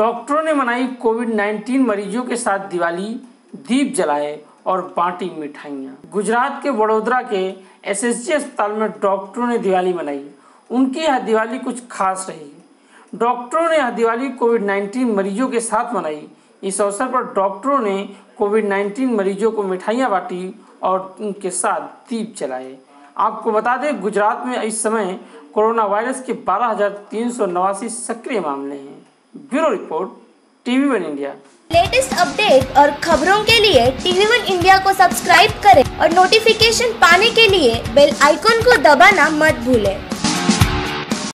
डॉक्टरों ने मनाई कोविड 19 मरीजों के साथ दिवाली, दीप जलाए और बांटी मिठाइयाँ। गुजरात के वडोदरा के एसएसजी अस्पताल में डॉक्टरों ने दिवाली मनाई। उनकी यह दिवाली कुछ खास रही। डॉक्टरों ने यह दिवाली कोविड 19 मरीजों के साथ मनाई। इस अवसर पर डॉक्टरों ने कोविड 19 मरीजों को मिठाइयाँ बांटी और उनके साथ दीप जलाए। आपको बता दें, गुजरात में इस समय कोरोना वायरस के बारह सक्रिय मामले हैं। Bureau report, TV one India. Latest update और खबरों के लिए टीवी वन इंडिया को सब्सक्राइब करें और नोटिफिकेशन पाने के लिए बेल आइकॉन को दबाना मत भूलें।